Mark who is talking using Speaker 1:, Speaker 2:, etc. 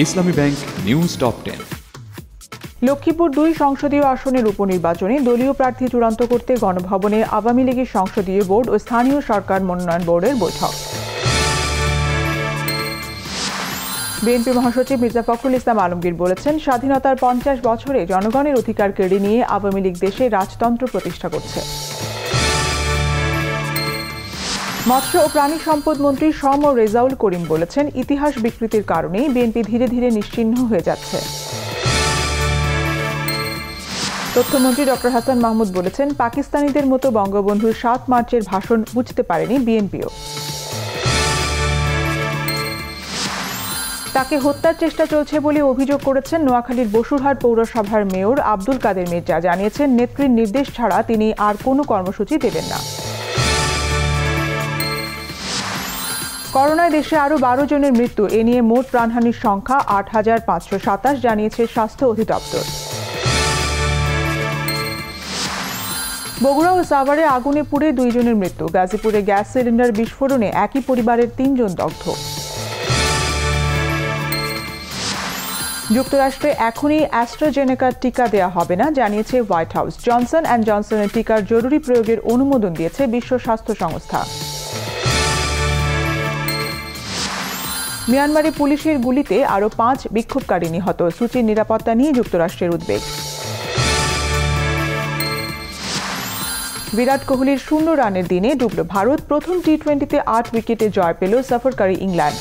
Speaker 1: Islami bank news top ten.
Speaker 2: Lakshmipur দুই সংসদীয় আসনের উপনির্বাচনে দলীয় প্রার্থী চূড়ান্ত করতে গণভবনে আওয়ামী লীগের সংসদীয় বোর্ড ও স্থানীয় সরকার মনোনয়ন বোর্ডের বৈঠক। বিএনপি মহাসচিব মির্জা ফখরুল ইসলাম আলমগীর বলেছেন, স্বাধীনতার পঞ্চাশ বছরে জনগণের অধিকার কেড়ে নিয়ে আওয়ামী লীগ দেশে রাজতন্ত্র প্রতিষ্ঠা করছে। মৎস্য ও প্রাণী সম্পদ মন্ত্রী সম রেজাউল করিম বলেছেন, ইতিহাস বিকৃতির কারণেই বিএনপি ধীরে ধীরে নিশ্চিহ্ন হয়ে যাচ্ছে। তথ্যমন্ত্রী ডক্টর হাসান মাহমুদ বলেছেন, পাকিস্তানিদের মতো বঙ্গবন্ধুর সাত মার্চের ভাষণ বুঝতে পারেনি বিএনপিও। তাকে হত্যার চেষ্টা চলছে বলে অভিযোগ করেছেন নোয়াখালীর বসুরহাট পৌরসভার মেয়র আব্দুল কাদের মির্জা। জানিয়েছেন, নেত্রীর নির্দেশ ছাড়া তিনি আর কোনো কর্মসূচি দেবেন না। করোনায় দেশে আরও বারো জনের মৃত্যু। এ নিয়ে মোট প্রাণহানির সংখ্যা আট হাজার পাঁচশো সাতাশ জানিয়েছে স্বাস্থ্য অধিদপ্তর। বগুড়া ও সাভারে আগুনে পুড়ে দুইজনের মৃত্যু। গাজীপুরে গ্যাস সিলিন্ডার বিস্ফোরণে একই পরিবারের তিনজন দগ্ধ। যুক্তরাষ্ট্রে এখনই অ্যাস্ট্রাজেনেকার টিকা দেওয়া হবে না, জানিয়েছে হোয়াইট হাউস। জনসন অ্যান্ড জনসনের টিকার জরুরি প্রয়োগের অনুমোদন দিয়েছে বিশ্ব স্বাস্থ্য সংস্থা। মিয়ানমারে পুলিশের গুলিতে আরও পাঁচ বিক্ষোভকারী নিহত। সুচির নিরাপত্তা নিয়ে যুক্তরাষ্ট্রের উদ্বেগ। বিরাট কোহলির শূন্য রানের দিনে ডুবল ভারত প্রথম টি টোয়েন্টিতে আট উইকেটে জয় পেল সফরকারী ইংল্যান্ড।